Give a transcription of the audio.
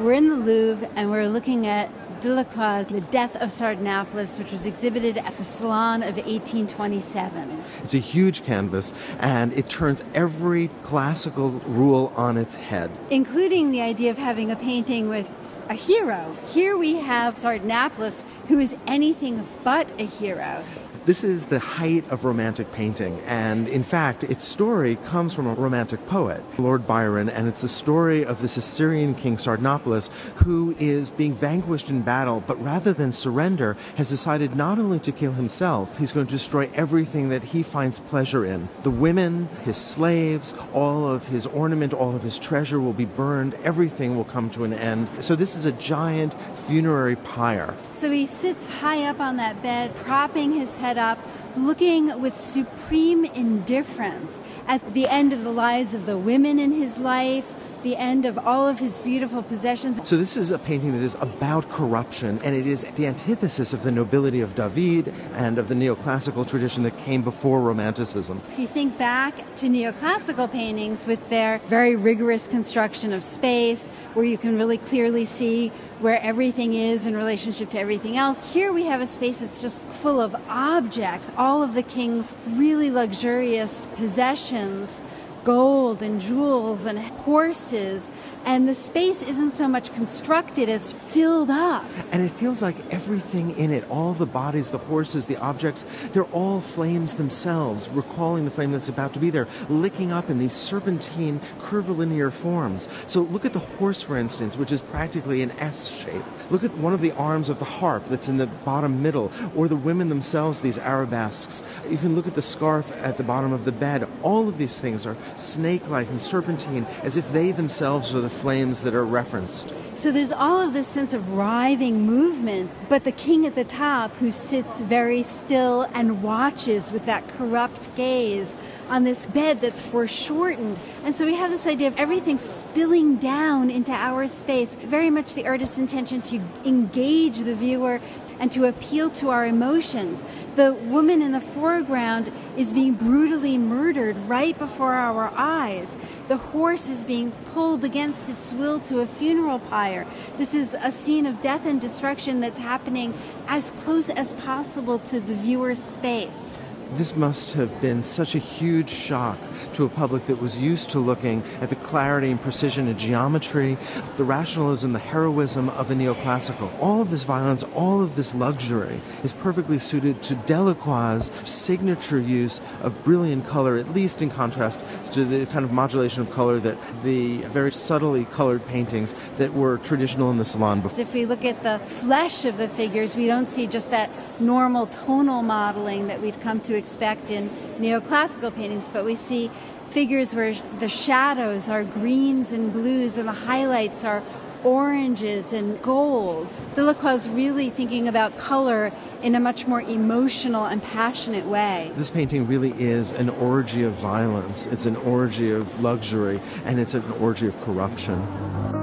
We're in the Louvre and we're looking at Delacroix, The Death of Sardanapalus, which was exhibited at the Salon of 1827. It's a huge canvas and it turns every classical rule on its head, including the idea of having a painting with a hero. Here we have Sardanapalus, who is anything but a hero. This is the height of Romantic painting, and in fact, its story comes from a Romantic poet, Lord Byron, and it's the story of this Assyrian king Sardanapalus who is being vanquished in battle, but rather than surrender, has decided not only to kill himself, he's going to destroy everything that he finds pleasure in. The women, his slaves, all of his ornament, all of his treasure will be burned, everything will come to an end. So, this is a giant funerary pyre. So he sits high up on that bed, propping his head up, looking with supreme indifference at the end of the lives of the women in his life, the end of all of his beautiful possessions. So, this is a painting that is about corruption, and it is the antithesis of the nobility of David and of the neoclassical tradition that came before Romanticism. If you think back to neoclassical paintings with their very rigorous construction of space, where you can really clearly see where everything is in relationship to everything else, here we have a space that's just full of objects, all of the king's really luxurious possessions gold and jewels and horses, and the space isn't so much constructed as filled up. And it feels like everything in it, all the bodies, the horses, the objects, they're all flames themselves, recalling the flame that's about to be there, licking up in these serpentine, curvilinear forms. So look at the horse, for instance, which is practically an S shape. Look at one of the arms of the harp that's in the bottom middle, or the women themselves, these arabesques. You can look at the scarf at the bottom of the bed. All of these things are snake like and serpentine, as if they themselves are the flames that are referenced. So there's all of this sense of writhing movement, but the king at the top, who sits very still and watches with that corrupt gaze on this bed that's foreshortened. And so we have this idea of everything spilling down into our space, very much the artist's intention to engage the viewer and to appeal to our emotions. The woman in the foreground is being brutally murdered right before our eyes. The horse is being pulled against its will to a funeral pyre. This is a scene of death and destruction that's happening as close as possible to the viewer's space. This must have been such a huge shock to a public that was used to looking at the clarity and precision of geometry, the rationalism, the heroism of the neoclassical. All of this violence, all of this luxury is perfectly suited to Delacroix's signature use of brilliant color, at least in contrast to the kind of modulation of color that the very subtly colored paintings that were traditional in the salon before. If we look at the flesh of the figures, we don't see just that normal tonal modeling that we'd come to expect in neoclassical paintings, but we see figures where the shadows are greens and blues and the highlights are oranges and gold. Delacroix is really thinking about color in a much more emotional and passionate way. This painting really is an orgy of violence, it's an orgy of luxury, and it's an orgy of corruption.